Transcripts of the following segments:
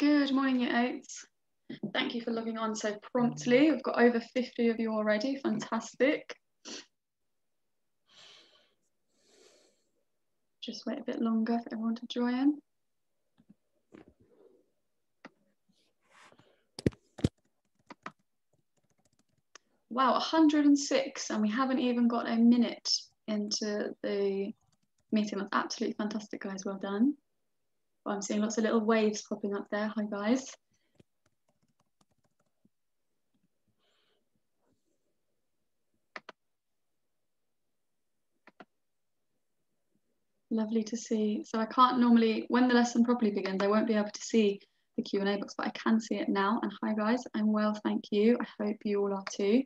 Good morning, you eights. Thank you for logging on so promptly. We've got over 50 of you already, fantastic. Just wait a bit longer for everyone to join. Wow, 106, and we haven't even got a minute into the meeting. That's absolutely fantastic, guys. Well done. Well, I'm seeing lots of little waves popping up there. Hi, guys. Lovely to see. So I can't normally, when the lesson properly begins, I won't be able to see the Q&A box, but I can see it now. And hi guys, I'm well, thank you. I hope you all are too.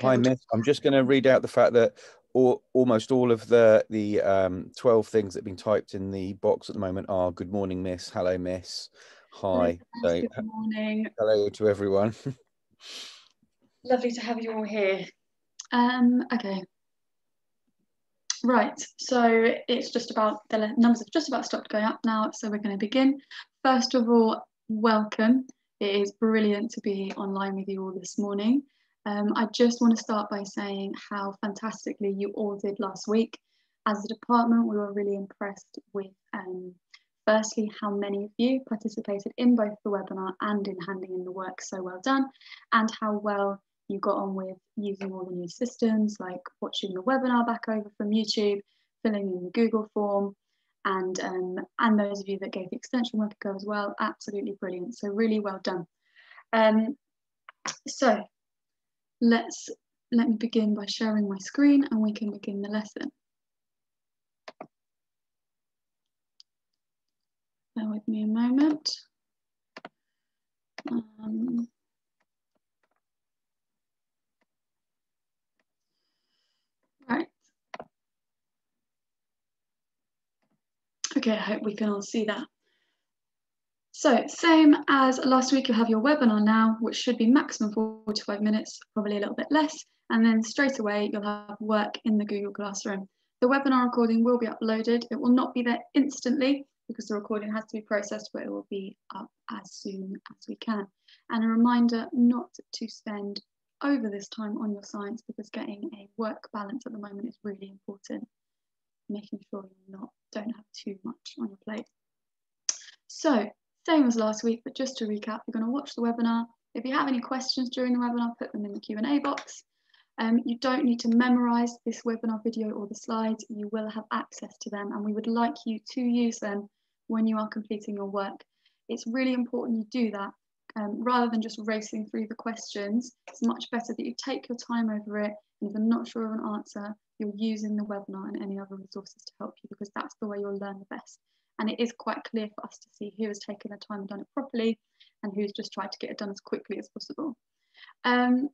Hi, Miss. I'm just going to read out the fact that all, almost all of the the um, 12 things that have been typed in the box at the moment are good morning, Miss. Hello, Miss. Hi. So, good morning. Hello to everyone. Lovely to have you all here. Um, okay. Right, so it's just about, the numbers have just about stopped going up now, so we're going to begin. First of all, welcome. It is brilliant to be online with you all this morning. Um, I just want to start by saying how fantastically you all did last week. As a department, we were really impressed with, um, firstly, how many of you participated in both the webinar and in handing in the work so well done, and how well you got on with using all the new systems like watching the webinar back over from YouTube, filling in the Google form, and, um, and those of you that gave the extension work a go as well, absolutely brilliant. So really well done. Um, so let's let me begin by sharing my screen and we can begin the lesson. Bear with me a moment. Um, right. Okay, I hope we can all see that. So same as last week, you'll have your webinar now, which should be maximum 45 minutes, probably a little bit less. And then straight away, you'll have work in the Google Classroom. The webinar recording will be uploaded. It will not be there instantly because the recording has to be processed, but it will be up as soon as we can. And a reminder not to spend over this time on your science because getting a work balance at the moment is really important. Making sure you not don't have too much on your plate. So same as last week, but just to recap, you're going to watch the webinar. If you have any questions during the webinar, put them in the Q&A box. Um, you don't need to memorize this webinar video or the slides. You will have access to them and we would like you to use them when you are completing your work. It's really important you do that um, rather than just racing through the questions. It's much better that you take your time over it. And if you're not sure of an answer, you're using the webinar and any other resources to help you because that's the way you'll learn the best. And it is quite clear for us to see who has taken their time and done it properly and who's just tried to get it done as quickly as possible. Um,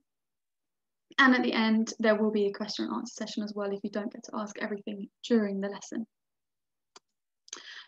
and at the end, there will be a question and answer session as well if you don't get to ask everything during the lesson.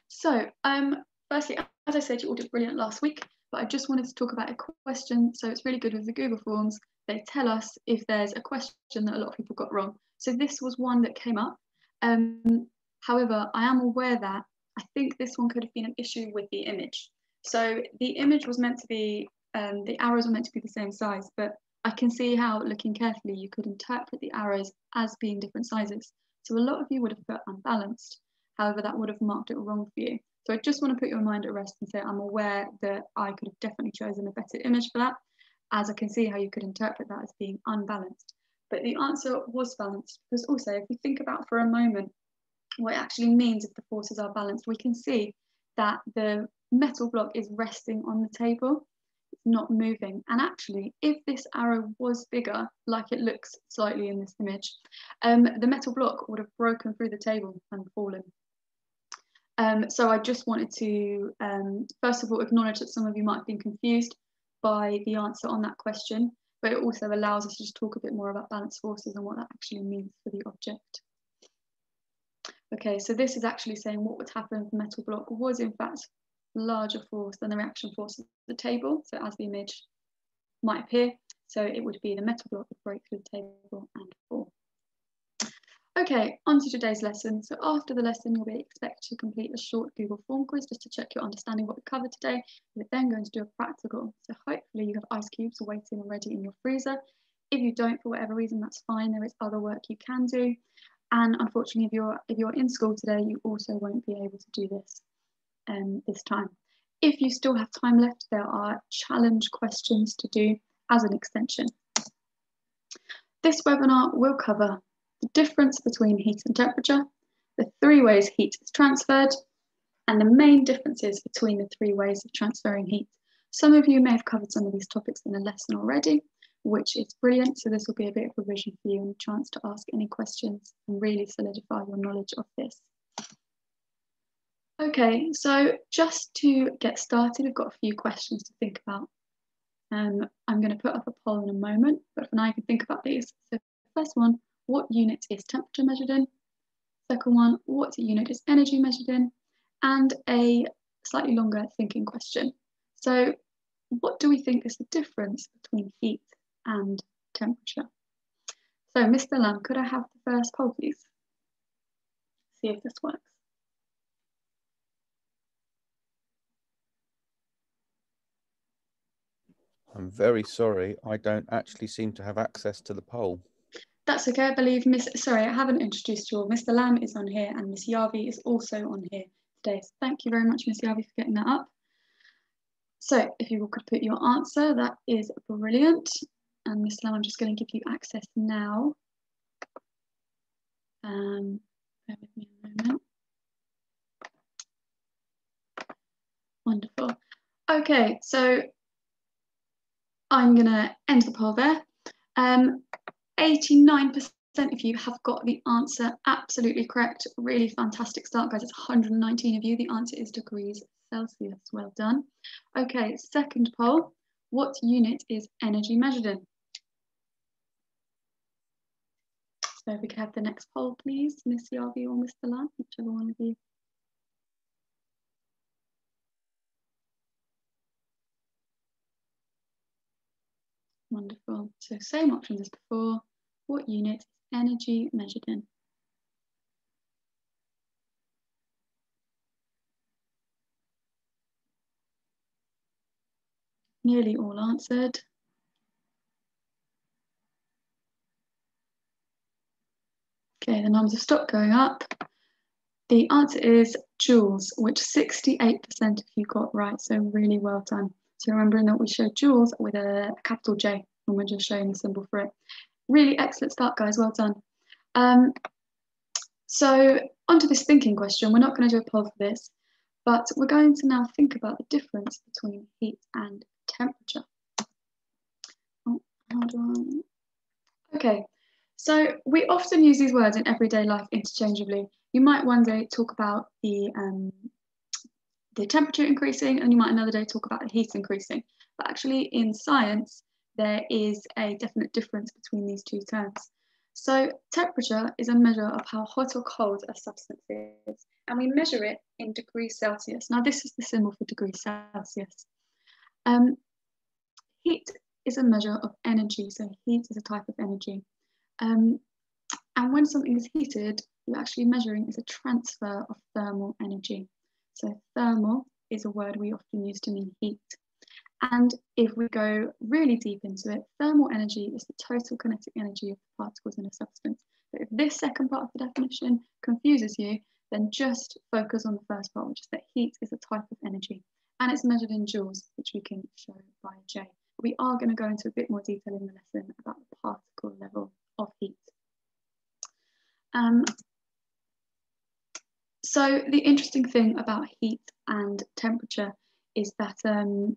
So, um, firstly, as I said, you all did brilliant last week, but I just wanted to talk about a question. So it's really good with the Google Forms. They tell us if there's a question that a lot of people got wrong. So this was one that came up. Um, however, I am aware that I think this one could have been an issue with the image. So the image was meant to be, um, the arrows were meant to be the same size, but I can see how looking carefully you could interpret the arrows as being different sizes. So a lot of you would have put unbalanced. However, that would have marked it wrong for you. So I just want to put your mind at rest and say I'm aware that I could have definitely chosen a better image for that, as I can see how you could interpret that as being unbalanced. But the answer was balanced because also if we think about for a moment what it actually means if the forces are balanced, we can see that the metal block is resting on the table, it's not moving. And actually, if this arrow was bigger, like it looks slightly in this image, um, the metal block would have broken through the table and fallen. Um, so I just wanted to, um, first of all, acknowledge that some of you might have been confused by the answer on that question, but it also allows us to just talk a bit more about balance forces and what that actually means for the object. Okay, so this is actually saying what would happen if the metal block was in fact larger force than the reaction force of the table. So as the image might appear, so it would be the metal block would break through the table and fall. Okay, on to today's lesson. So after the lesson, you'll be expected to complete a short Google form quiz just to check your understanding of what we covered today. We're then going to do a practical. So hopefully you have ice cubes waiting already in your freezer. If you don't, for whatever reason, that's fine. There is other work you can do. And unfortunately, if you're if you're in school today, you also won't be able to do this um, this time. If you still have time left, there are challenge questions to do as an extension. This webinar will cover the difference between heat and temperature, the three ways heat is transferred, and the main differences between the three ways of transferring heat. Some of you may have covered some of these topics in a lesson already, which is brilliant. So this will be a bit of revision for you and a chance to ask any questions and really solidify your knowledge of this. Okay, so just to get started, we've got a few questions to think about. Um, I'm going to put up a poll in a moment, but for now you can think about these. So first one, what unit is temperature measured in? Second one, what unit is energy measured in? And a slightly longer thinking question. So what do we think is the difference between heat and temperature? So Mr. Lamb, could I have the first poll please? See if this works. I'm very sorry. I don't actually seem to have access to the poll. That's okay. I believe Miss. Sorry, I haven't introduced you all. Mr. Lamb is on here, and Miss Yavi is also on here today. So thank you very much, Miss Yavi, for getting that up. So if you could put your answer, that is brilliant. And Miss Lamb, I'm just going to give you access now. Um, bear with me a moment. Wonderful. Okay, so I'm going to end the poll there. Um, 89% of you have got the answer absolutely correct. Really fantastic start, guys. It's 119 of you. The answer is degrees Celsius. Well done. Okay, second poll. What unit is energy measured in? So if we could have the next poll, please, Miss Yavi or Mr. Lamb, whichever one of you. Wonderful. So same options as before. What unit is energy measured in? Nearly all answered. Okay, the numbers have stopped going up. The answer is joules, which 68% of you got right, so really well done. So remembering that we showed joules with a capital J and we're just showing the symbol for it. Really excellent start, guys. Well done. Um, so onto this thinking question. We're not going to do a poll for this, but we're going to now think about the difference between heat and temperature. Oh, okay, so we often use these words in everyday life interchangeably. You might one day talk about the um, the temperature increasing and you might another day talk about the heat increasing. But actually in science, there is a definite difference between these two terms. So temperature is a measure of how hot or cold a substance is, and we measure it in degrees Celsius. Now this is the symbol for degrees Celsius. Um, heat is a measure of energy, so heat is a type of energy. Um, and when something is heated, you're actually measuring is a transfer of thermal energy. So thermal is a word we often use to mean heat. And if we go really deep into it, thermal energy is the total kinetic energy of the particles in a substance. But if this second part of the definition confuses you, then just focus on the first part, which is that heat is a type of energy. And it's measured in joules, which we can show by J. We are going to go into a bit more detail in the lesson about the particle level of heat. Um, so the interesting thing about heat and temperature is that um,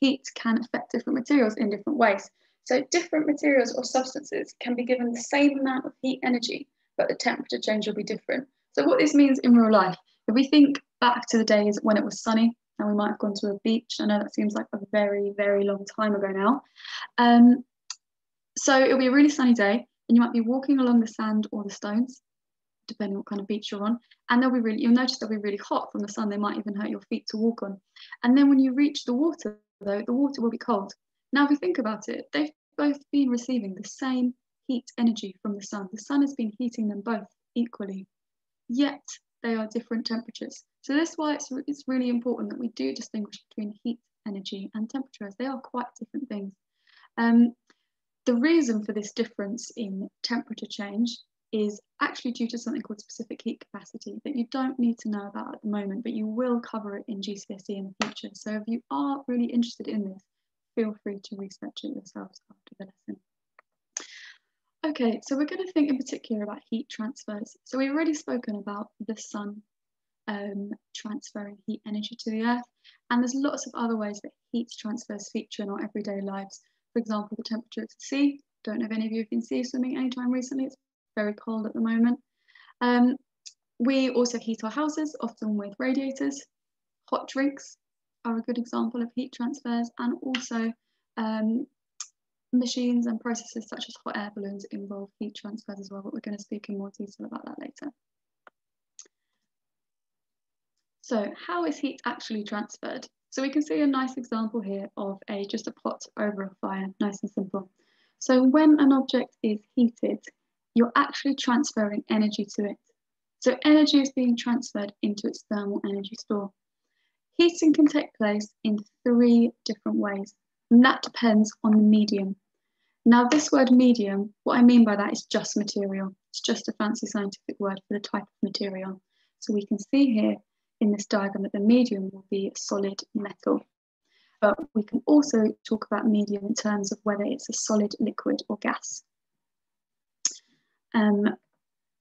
heat can affect different materials in different ways. So different materials or substances can be given the same amount of heat energy, but the temperature change will be different. So what this means in real life, if we think back to the days when it was sunny and we might have gone to a beach, I know that seems like a very, very long time ago now. Um, so it'll be a really sunny day and you might be walking along the sand or the stones depending what kind of beach you're on. And they'll be really, you'll notice they'll be really hot from the sun. They might even hurt your feet to walk on. And then when you reach the water, though, the water will be cold. Now, if we think about it, they've both been receiving the same heat energy from the sun. The sun has been heating them both equally, yet they are different temperatures. So this is why it's, it's really important that we do distinguish between heat energy and temperature as they are quite different things. Um, the reason for this difference in temperature change is actually due to something called specific heat capacity that you don't need to know about at the moment, but you will cover it in GCSE in the future. So if you are really interested in this, feel free to research it yourselves after the lesson. Okay, so we're going to think in particular about heat transfers. So we've already spoken about the sun um, transferring heat energy to the earth, and there's lots of other ways that heat transfers feature in our everyday lives. For example, the temperature at the sea. Don't know if any of you have been sea swimming anytime recently. It's very cold at the moment. Um, we also heat our houses, often with radiators. Hot drinks are a good example of heat transfers, and also um, machines and processes such as hot air balloons involve heat transfers as well, but we're going to speak in more detail about that later. So how is heat actually transferred? So we can see a nice example here of a just a pot over a fire, nice and simple. So when an object is heated, you're actually transferring energy to it. So energy is being transferred into its thermal energy store. Heating can take place in three different ways, and that depends on the medium. Now, this word medium, what I mean by that is just material. It's just a fancy scientific word for the type of material. So we can see here in this diagram that the medium will be solid metal. But we can also talk about medium in terms of whether it's a solid, liquid, or gas. Um,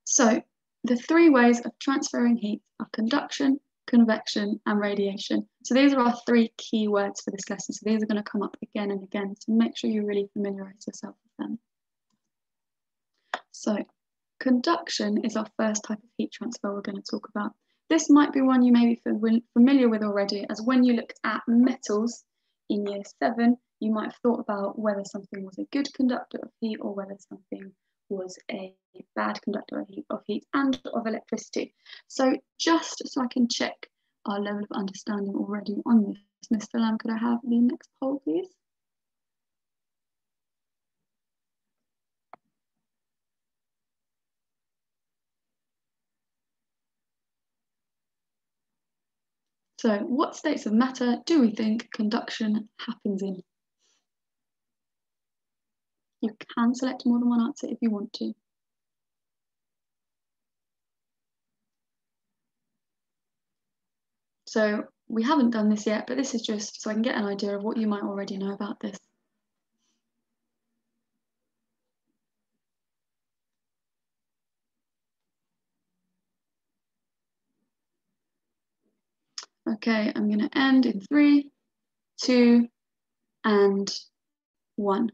so the three ways of transferring heat are conduction, convection, and radiation. So these are our three key words for this lesson. So these are going to come up again and again. So make sure you really familiarize yourself with them. So conduction is our first type of heat transfer we're going to talk about. This might be one you may be familiar with already, as when you looked at metals in year seven, you might have thought about whether something was a good conductor of heat or whether something was a bad conductor of heat, and of electricity. So just so I can check our level of understanding already on this, Mr. Lamb, could I have the next poll, please? So what states of matter do we think conduction happens in? You can select more than one answer if you want to. So we haven't done this yet, but this is just so I can get an idea of what you might already know about this. Okay, I'm going to end in three, two, and one.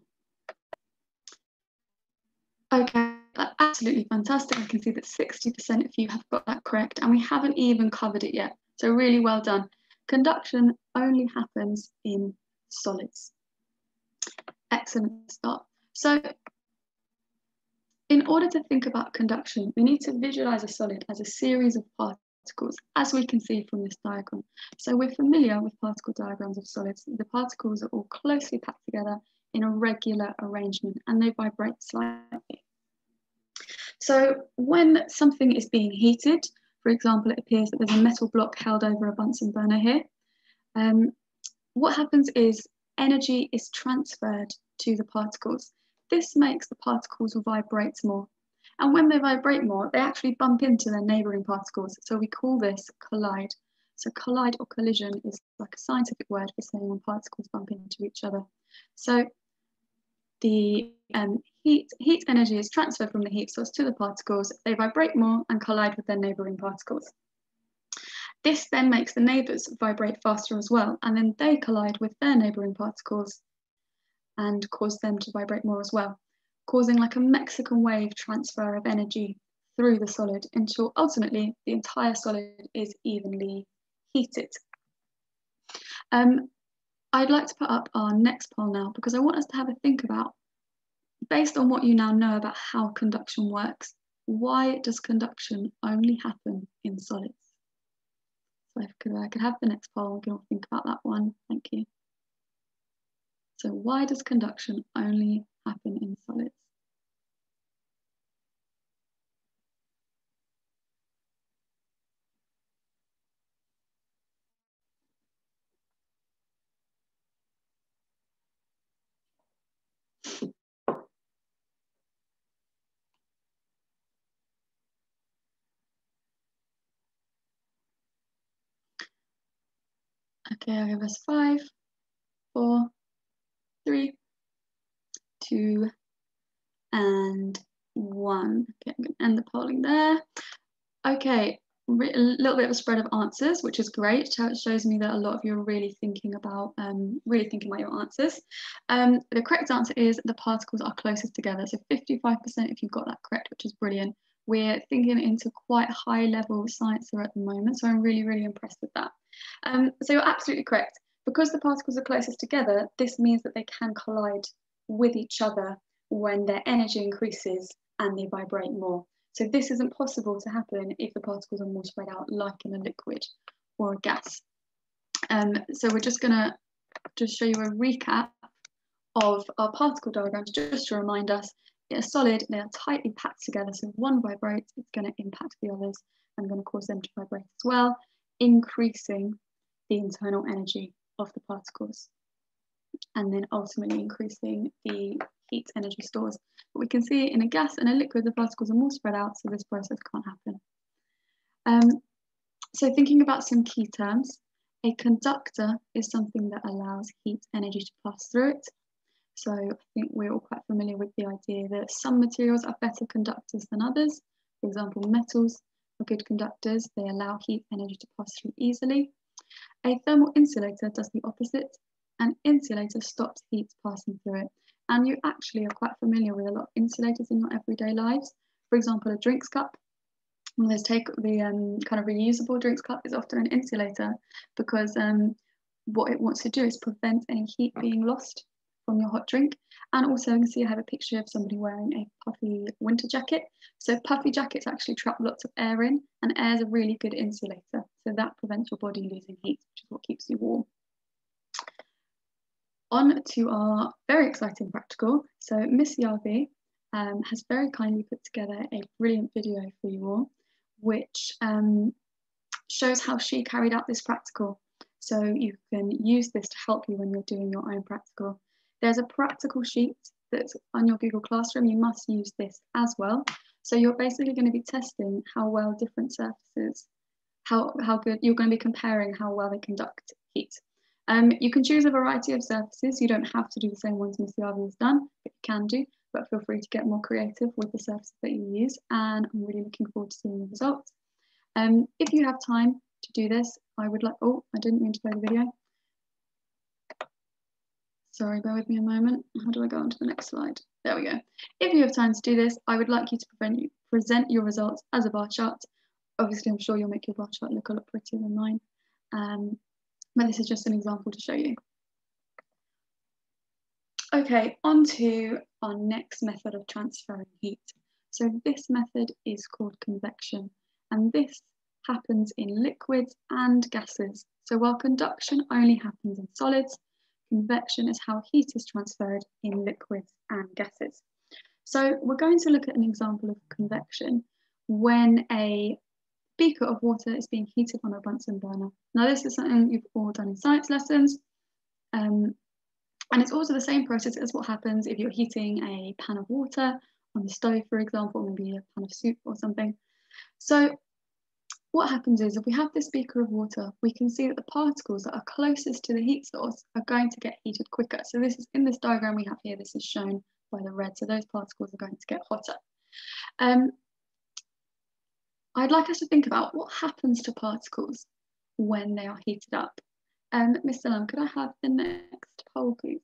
Okay, uh, absolutely fantastic. I can see that 60% of you have got that correct, and we haven't even covered it yet. So really well done. Conduction only happens in solids. Excellent start. So in order to think about conduction, we need to visualize a solid as a series of particles, as we can see from this diagram. So we're familiar with particle diagrams of solids. The particles are all closely packed together in a regular arrangement and they vibrate slightly. So when something is being heated, for example, it appears that there's a metal block held over a Bunsen burner here. Um, what happens is energy is transferred to the particles. This makes the particles vibrate more. And when they vibrate more, they actually bump into their neighboring particles. So we call this collide. So collide or collision is like a scientific word for saying when particles bump into each other. So the um, heat, heat energy is transferred from the heat source to the particles. They vibrate more and collide with their neighbouring particles. This then makes the neighbours vibrate faster as well, and then they collide with their neighbouring particles and cause them to vibrate more as well, causing like a Mexican wave transfer of energy through the solid until ultimately the entire solid is evenly heated. Um, I'd like to put up our next poll now because I want us to have a think about, based on what you now know about how conduction works, why does conduction only happen in solids? So if I could have the next poll, we can all think about that one. Thank you. So why does conduction only happen in solids? I'll give us five, four, three, two, and one. Okay, I'm going to end the polling there. Okay, a little bit of a spread of answers, which is great. It shows me that a lot of you are really thinking about um, really thinking about your answers. Um, the correct answer is the particles are closest together. So 55% if you've got that correct, which is brilliant. We're thinking into quite high level science here at the moment, so I'm really, really impressed with that. Um, so you're absolutely correct. Because the particles are closest together, this means that they can collide with each other when their energy increases and they vibrate more. So this isn't possible to happen if the particles are more spread out like in a liquid or a gas. Um, so we're just gonna just show you a recap of our particle diagrams just to remind us a solid, they are tightly packed together. So one vibrates, it's gonna impact the others and gonna cause them to vibrate as well, increasing the internal energy of the particles and then ultimately increasing the heat energy stores. But we can see in a gas and a liquid, the particles are more spread out, so this process can't happen. Um, so thinking about some key terms, a conductor is something that allows heat energy to pass through it. So I think we're all quite familiar with the idea that some materials are better conductors than others. For example, metals are good conductors. They allow heat energy to pass through easily. A thermal insulator does the opposite. An insulator stops heat passing through it. And you actually are quite familiar with a lot of insulators in your everyday lives. For example, a drinks cup. Let's take the um, kind of reusable drinks cup is often an insulator because um, what it wants to do is prevent any heat being lost from your hot drink. And also you can see I have a picture of somebody wearing a puffy winter jacket. So puffy jackets actually trap lots of air in and air is a really good insulator. So that prevents your body losing heat, which is what keeps you warm on to our very exciting practical. So Miss Yarvi um, has very kindly put together a brilliant video for you all, which um, shows how she carried out this practical. So you can use this to help you when you're doing your own practical. There's a practical sheet that's on your Google Classroom. You must use this as well. So you're basically going to be testing how well different surfaces, how, how good, you're going to be comparing how well they conduct heat. Um, you can choose a variety of surfaces. You don't have to do the same ones Miss Yavi has done, but you can do. But feel free to get more creative with the surfaces that you use. And I'm really looking forward to seeing the results. Um, if you have time to do this, I would like, oh, I didn't mean to play the video. Sorry, bear with me a moment. How do I go on to the next slide? There we go. If you have time to do this, I would like you to you, present your results as a bar chart. Obviously, I'm sure you'll make your bar chart look a lot prettier than mine. Um, but this is just an example to show you. Okay, on to our next method of transferring heat. So this method is called convection, and this happens in liquids and gases. So while conduction only happens in solids, convection is how heat is transferred in liquids and gases. So we're going to look at an example of convection when a beaker of water is being heated on a Bunsen burner. Now this is something you've all done in science lessons. Um, and it's also the same process as what happens if you're heating a pan of water on the stove, for example, maybe a pan of soup or something. So what happens is if we have this beaker of water, we can see that the particles that are closest to the heat source are going to get heated quicker. So this is in this diagram we have here, this is shown by the red. So those particles are going to get hotter. Um, I'd like us to think about what happens to particles when they are heated up. Um, Mr. Lamb, could I have the next poll, please?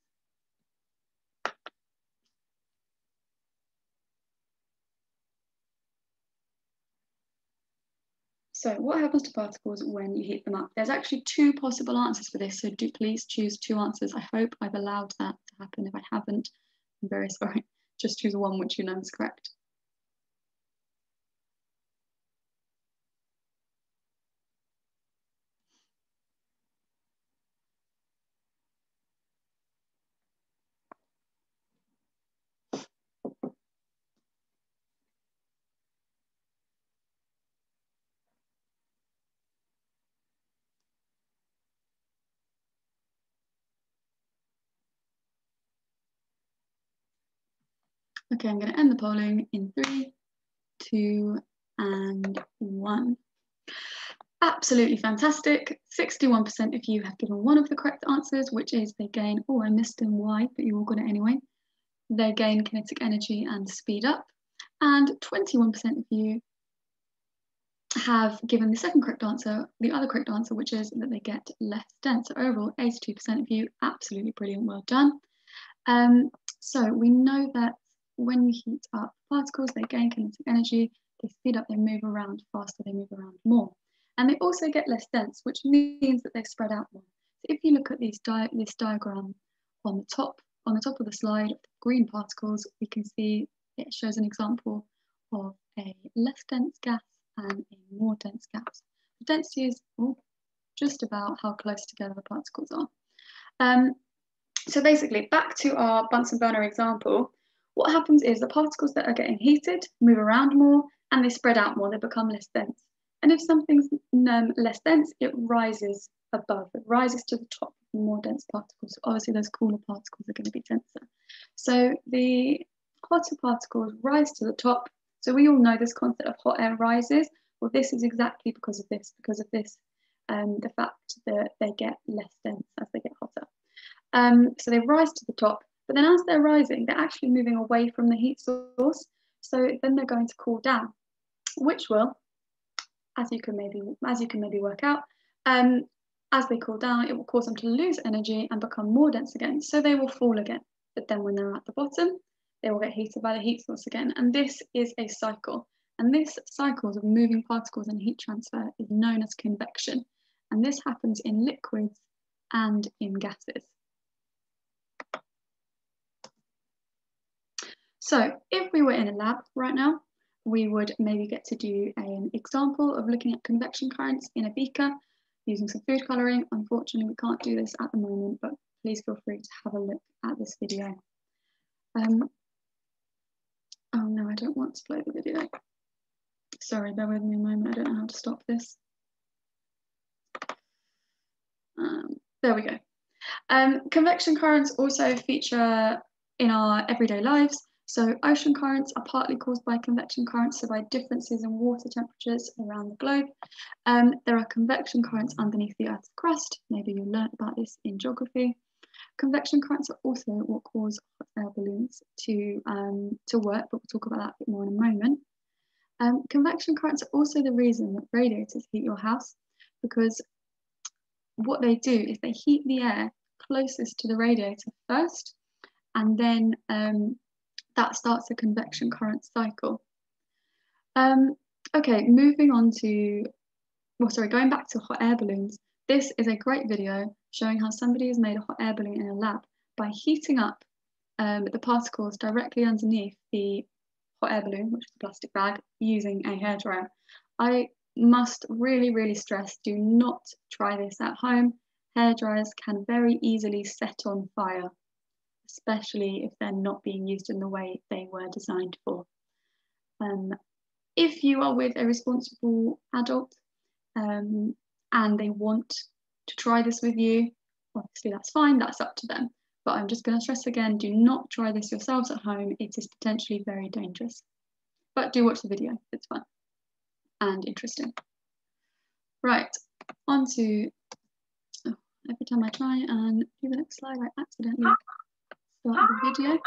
So what happens to particles when you heat them up? There's actually two possible answers for this, so do please choose two answers. I hope I've allowed that to happen. If I haven't, I'm very sorry. Just choose one which you know is correct. Okay, I'm going to end the polling in three, two, and one. absolutely fantastic. 61% of you have given one of the correct answers, which is they gain, oh, I missed them, why, but you all got it anyway. They gain kinetic energy and speed up. And 21% of you have given the second correct answer, the other correct answer, which is that they get less dense. So overall, 82% of you, absolutely brilliant, well done. Um, so we know that when you heat up particles, they gain kinetic energy, they speed up, they move around faster, they move around more. And they also get less dense, which means that they spread out more. So if you look at these di this diagram on the top, on the top of the slide, the green particles, we can see it shows an example of a less dense gas and a more dense gas. The density is oh, just about how close together the particles are. Um, so basically, back to our Bunsen burner example, what happens is the particles that are getting heated move around more and they spread out more, they become less dense. And if something's um, less dense, it rises above, it rises to the top of more dense particles. So obviously those cooler particles are going to be denser. So the hotter particles rise to the top. So we all know this concept of hot air rises. Well, this is exactly because of this, because of this, um, the fact that they get less dense as they get hotter. Um, so they rise to the top, but then as they're rising, they're actually moving away from the heat source. So then they're going to cool down, which will, as you can maybe as you can maybe work out, um, as they cool down, it will cause them to lose energy and become more dense again. So they will fall again. But then when they're at the bottom, they will get heated by the heat source again. And this is a cycle. And this cycle of moving particles and heat transfer is known as convection. And this happens in liquids and in gases. So if we were in a lab right now, we would maybe get to do an example of looking at convection currents in a beaker using some food colouring. Unfortunately, we can't do this at the moment, but please feel free to have a look at this video. Um, oh no, I don't want to play the video. Sorry, bear with me a moment. I don't know how to stop this. Um, there we go. Um, convection currents also feature in our everyday lives. So ocean currents are partly caused by convection currents, so by differences in water temperatures around the globe. Um, there are convection currents underneath the Earth's crust. Maybe you learnt about this in geography. Convection currents are also what cause hot air balloons to, um, to work, but we'll talk about that a bit more in a moment. Um, convection currents are also the reason that radiators heat your house because what they do is they heat the air closest to the radiator first and then um, that starts a convection current cycle. Um, okay, moving on to, well, sorry, going back to hot air balloons. This is a great video showing how somebody has made a hot air balloon in a lab by heating up um, the particles directly underneath the hot air balloon, which is a plastic bag, using a hairdryer. I must really, really stress, do not try this at home. Hairdryers can very easily set on fire especially if they're not being used in the way they were designed for. Um, if you are with a responsible adult um, and they want to try this with you, obviously that's fine, that's up to them. But I'm just going to stress again, do not try this yourselves at home. It is potentially very dangerous. But do watch the video, it's fun and interesting. Right, on to, oh, every time I try and do the next slide, I accidentally start the video.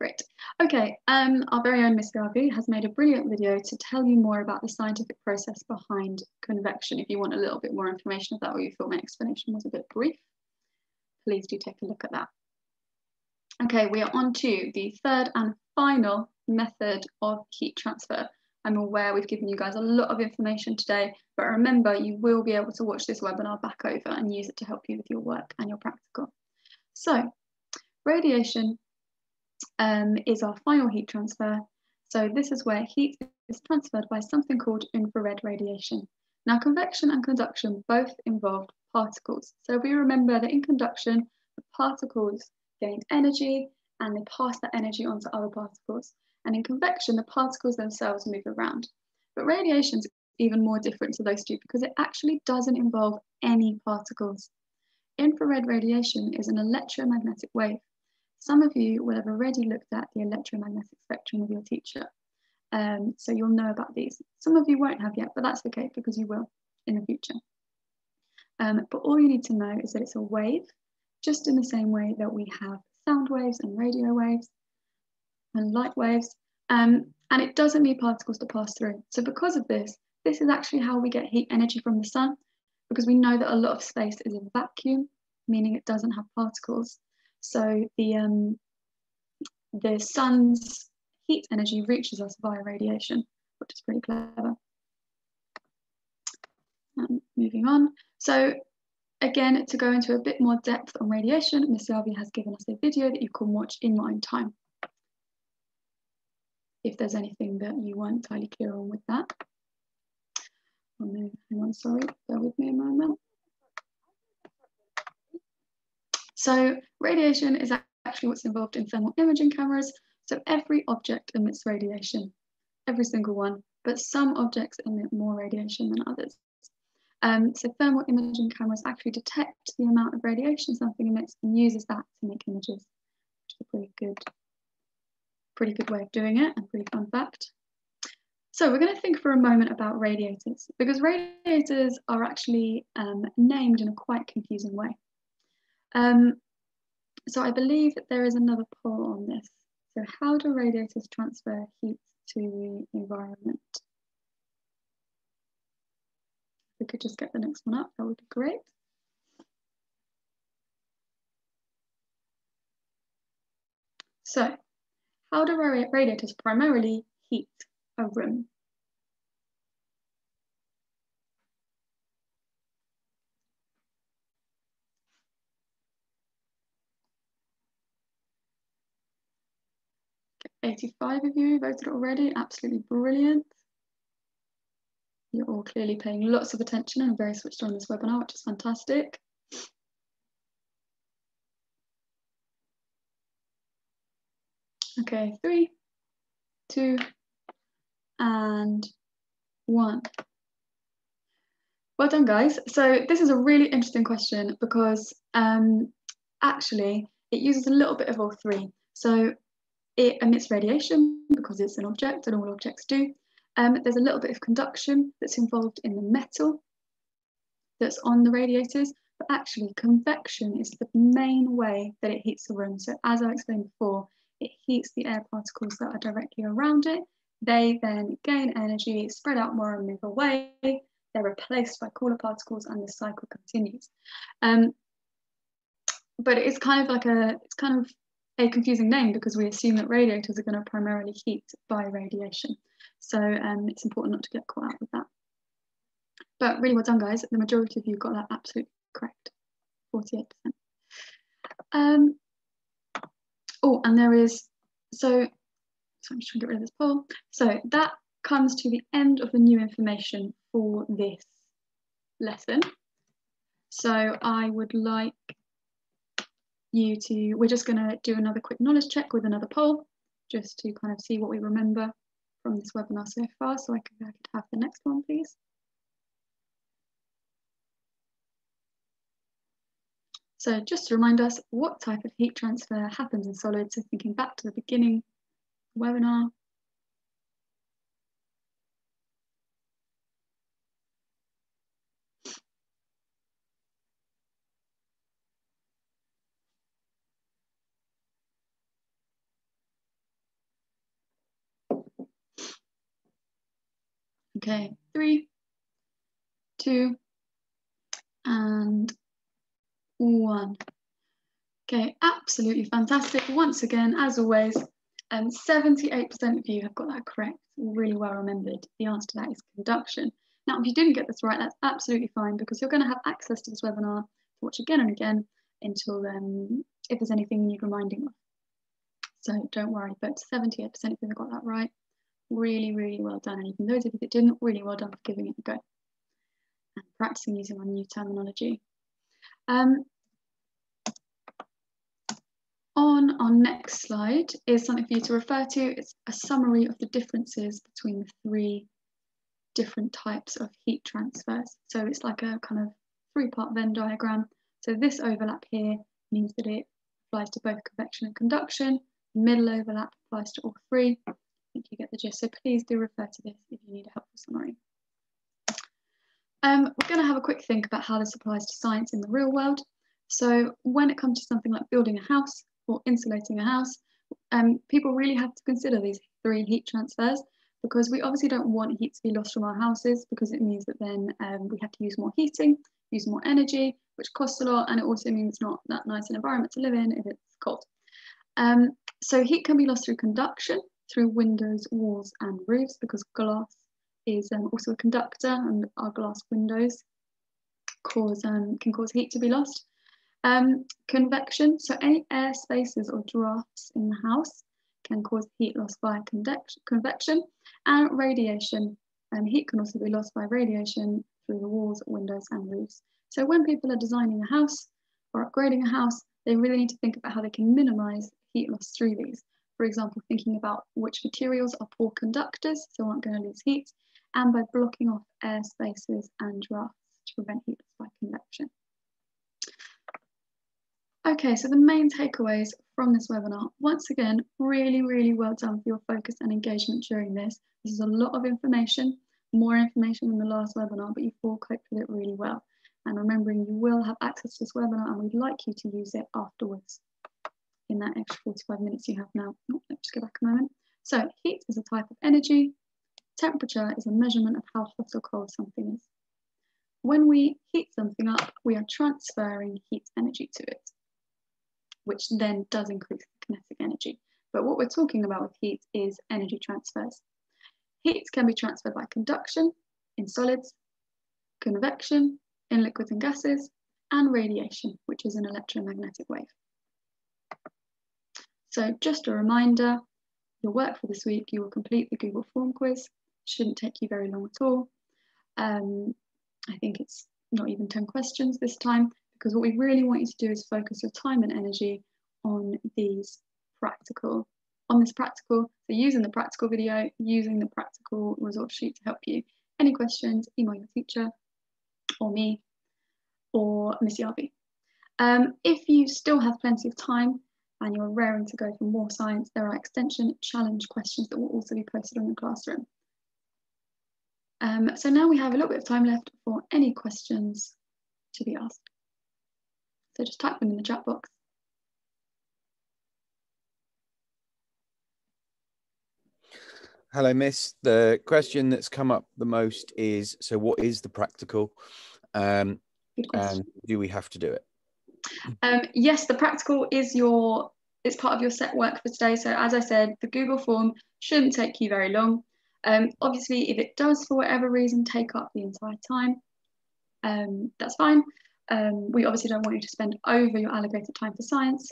Great. Okay, um, our very own Miss Garvey has made a brilliant video to tell you more about the scientific process behind convection. If you want a little bit more information of that or you thought my explanation was a bit brief, please do take a look at that. Okay, we are on to the third and final method of heat transfer. I'm aware we've given you guys a lot of information today, but remember you will be able to watch this webinar back over and use it to help you with your work and your practical. So Radiation um, is our final heat transfer. So this is where heat is transferred by something called infrared radiation. Now convection and conduction both involve particles. So we remember that in conduction, the particles gain energy and they pass that energy on to other particles. And in convection, the particles themselves move around. But radiation is even more different to those two because it actually doesn't involve any particles. Infrared radiation is an electromagnetic wave some of you will have already looked at the electromagnetic spectrum with your teacher. Um, so you'll know about these. Some of you won't have yet, but that's okay because you will in the future. Um, but all you need to know is that it's a wave, just in the same way that we have sound waves and radio waves and light waves. Um, and it doesn't need particles to pass through. So because of this, this is actually how we get heat energy from the sun, because we know that a lot of space is a vacuum, meaning it doesn't have particles. So the, um, the sun's heat energy reaches us via radiation, which is pretty clever. Um, moving on. So again, to go into a bit more depth on radiation, Miss Yavi has given us a video that you can watch in your own time. If there's anything that you weren't entirely clear on with that. Oh no, hang on, sorry, bear with me a moment. So radiation is actually what's involved in thermal imaging cameras. So every object emits radiation, every single one, but some objects emit more radiation than others. Um, so thermal imaging cameras actually detect the amount of radiation something emits and uses that to make images, which is a pretty good, pretty good way of doing it and pretty fun fact. So we're going to think for a moment about radiators because radiators are actually um, named in a quite confusing way. Um, so I believe that there is another poll on this. So how do radiators transfer heat to the environment? If we could just get the next one up, that would be great. So how do radiators primarily heat a room? Eighty-five of you voted already, absolutely brilliant. You're all clearly paying lots of attention and very switched on this webinar, which is fantastic. Okay, three, two, and one. Well done, guys. So this is a really interesting question because um, actually it uses a little bit of all three. So it emits radiation because it's an object and all objects do. Um, there's a little bit of conduction that's involved in the metal that's on the radiators, but actually convection is the main way that it heats the room. So as I explained before, it heats the air particles that are directly around it. They then gain energy, spread out more and move away. They're replaced by cooler particles and the cycle continues. Um, but it's kind of like a, it's kind of a confusing name because we assume that radiators are going to primarily heat by radiation. So um, it's important not to get caught out with that. But really well done, guys. The majority of you got that absolutely correct, 48%. Um, oh, and there is, so, so I'm just trying to get rid of this poll. So that comes to the end of the new information for this lesson. So I would like you to, we're just gonna do another quick knowledge check with another poll, just to kind of see what we remember from this webinar so far. So I could, I could have the next one, please. So just to remind us what type of heat transfer happens in solids. So thinking back to the beginning webinar, Okay, three, two, and one. Okay, absolutely fantastic. Once again, as always, 78% um, of you have got that correct, really well remembered. The answer to that is conduction. Now, if you didn't get this right, that's absolutely fine because you're going to have access to this webinar to watch again and again until then, if there's anything you need reminding of. So don't worry, but 78% of you have got that right really, really well done. And even those of you that didn't, really well done for giving it a go and practicing using our new terminology. Um, on our next slide is something for you to refer to. It's a summary of the differences between the three different types of heat transfers. So it's like a kind of three-part Venn diagram. So this overlap here means that it applies to both convection and conduction. The middle overlap applies to all three think you get the gist. So please do refer to this if you need a helpful summary. Um, we're going to have a quick think about how this applies to science in the real world. So when it comes to something like building a house or insulating a house, um, people really have to consider these three heat transfers because we obviously don't want heat to be lost from our houses because it means that then um, we have to use more heating, use more energy, which costs a lot, and it also means it's not that nice an environment to live in if it's cold. Um, so heat can be lost through conduction, through windows, walls, and roofs because glass is um, also a conductor, and our glass windows cause um, can cause heat to be lost. Um, convection, so any air spaces or drafts in the house can cause heat loss via convection and radiation. Um, heat can also be lost by radiation through the walls, windows and roofs. So when people are designing a house or upgrading a house, they really need to think about how they can minimize heat loss through these. For example, thinking about which materials are poor conductors, so aren't going to lose heat, and by blocking off air spaces and drafts to prevent heat by convection. Okay, so the main takeaways from this webinar, once again, really, really well done for your focus and engagement during this. This is a lot of information, more information than the last webinar, but you've all coped with it really well. And remembering you will have access to this webinar and we'd like you to use it afterwards in that extra 45 minutes you have now. Oh, let's just go back a moment. So heat is a type of energy. Temperature is a measurement of how hot or cold something is. When we heat something up, we are transferring heat energy to it which then does increase the kinetic energy. But what we're talking about with heat is energy transfers. Heat can be transferred by conduction in solids, convection in liquids and gases, and radiation, which is an electromagnetic wave. So just a reminder, your work for this week, you will complete the Google form quiz. Shouldn't take you very long at all. Um, I think it's not even 10 questions this time because what we really want you to do is focus your time and energy on these practical, on this practical, so using the practical video, using the practical resource sheet to help you. Any questions, email your teacher or me or Miss Yarby. Um, if you still have plenty of time and you're raring to go for more science, there are extension challenge questions that will also be posted on the classroom. Um, so now we have a little bit of time left for any questions to be asked. So just type them in the chat box. Hello, Miss. The question that's come up the most is, so what is the practical? Um, and do we have to do it? Um, yes, the practical is your, it's part of your set work for today. So as I said, the Google form shouldn't take you very long. Um, obviously, if it does, for whatever reason, take up the entire time, um, that's fine. Um, we obviously don't want you to spend over your allocated time for science.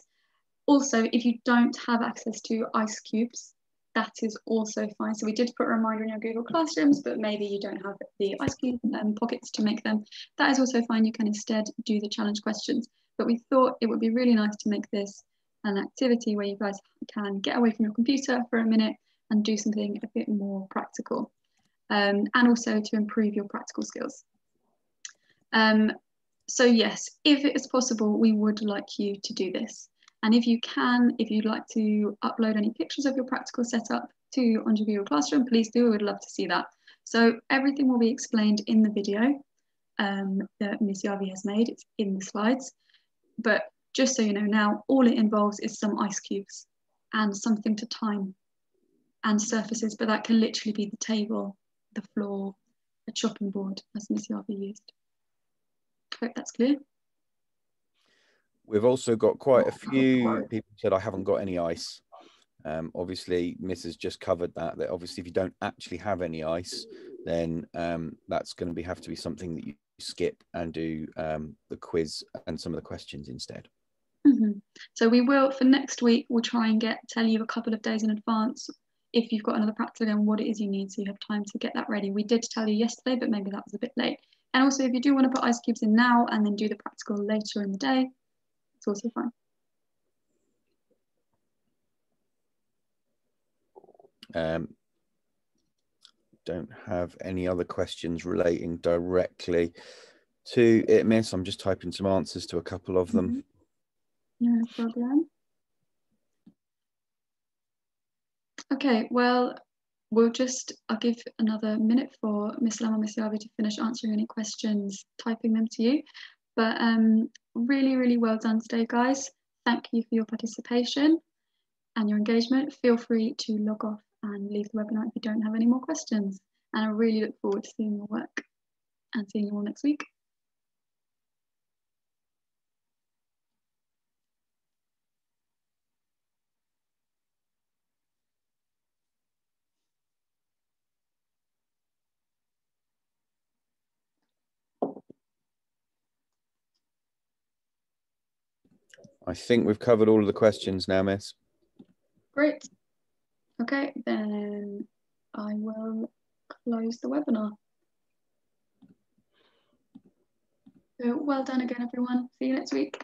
Also, if you don't have access to ice cubes, that is also fine. So we did put a reminder in your Google Classrooms, but maybe you don't have the ice cube um, pockets to make them. That is also fine. You can instead do the challenge questions. But we thought it would be really nice to make this an activity where you guys can get away from your computer for a minute and do something a bit more practical. Um, and also to improve your practical skills. Um, so yes, if it is possible, we would like you to do this. And if you can, if you'd like to upload any pictures of your practical setup to onto Google Classroom, please do, we would love to see that. So everything will be explained in the video um, that Miss Yavi has made, it's in the slides. But just so you know now, all it involves is some ice cubes and something to time and surfaces, but that can literally be the table, the floor, a chopping board, as Miss Yavi used hope that's clear. We've also got quite a few people said I haven't got any ice. Um, obviously, Miss has just covered that. That obviously, if you don't actually have any ice, then um, that's going to be have to be something that you skip and do um, the quiz and some of the questions instead. Mm-hmm. So we will for next week. We'll try and get tell you a couple of days in advance if you've got another practical and what it is you need, so you have time to get that ready. We did tell you yesterday, but maybe that was a bit late. And also if you do want to put ice cubes in now and then do the practical later in the day, it's also fine. Um, don't have any other questions relating directly to it, Miss. I'm just typing some answers to a couple of them. Mm -hmm. No problem. Okay, well, we'll just, I'll give another minute for Miss Lama Misiavi to finish answering any questions, typing them to you. But um, really, really well done today, guys. Thank you for your participation and your engagement. Feel free to log off and leave the webinar if you don't have any more questions. And I really look forward to seeing your work and seeing you all next week. I think we've covered all of the questions now, Miss. Great. Okay, then I will close the webinar. So well done again, everyone. See you next week.